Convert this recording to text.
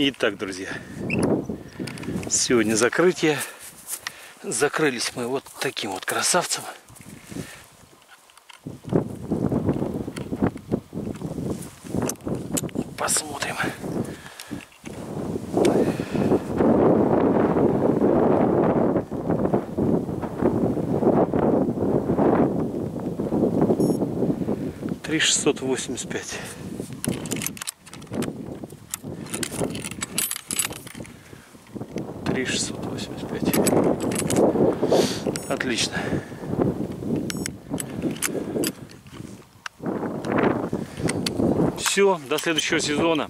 Итак, друзья, сегодня закрытие. Закрылись мы вот таким вот красавцем. Посмотрим. Три шестьсот восемьдесят пять. Три шестьсот восемьдесят пять. Отлично. Все, до следующего сезона.